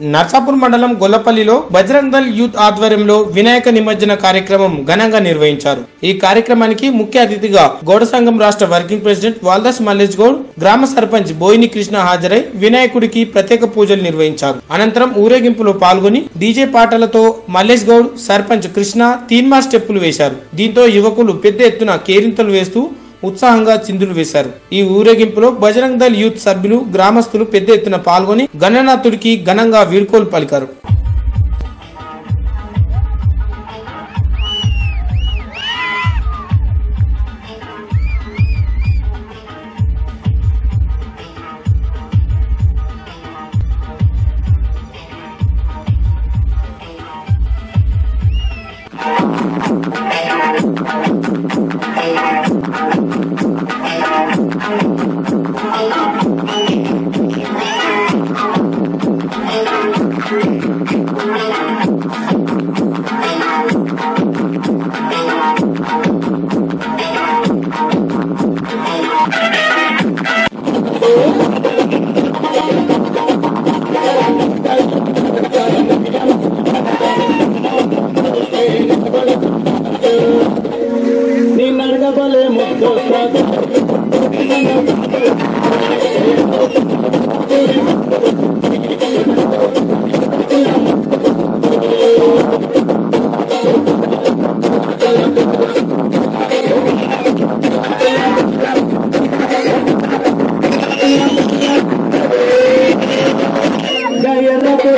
నర్సాపూర్ మండలం గొల్లపల్లిలో బజరంగల్ యూత్ ఆధ్వర్యంలో వినాయక నిమజ్జన కార్యక్రమం ఘనంగా నిర్వహించారు. ఈ కార్యక్రమానికి ముఖ్య అతిథిగా గౌడ సంఘం రాష్ట్ర వర్కింగ్ ప్రెసిడెంట్ వాల్దాస్ మల్లేష్ గౌడ్ గ్రామ సర్పంచ్ బోయిని కృష్ణ హాజరై వినాయకుడికి ప్రత్యేక పూజలు నిర్వహించారు. అనంతరం ఊరేగింపులో పాల్గొని డీజే పాటలతో మల్లేష్ గౌడ్ సర్పంచ్ కృష్ణ తీన్మా స్టెప్పులు వేశారు. దీంతో యువకులు పెద్ద ఎత్తున కేరింతలు వేస్తూ ఉత్సాహంగా చిందులు వేశారు. ఈ ఊరేగింపులో బజరంగ్ దళ్ యూత్ సభ్యులు గ్రామస్తులు పెద్ద ఎత్తున పాల్గొని గణనాథుడికి ఘనంగా వీడ్కోలు పలికారు. Thank you. Gaya na po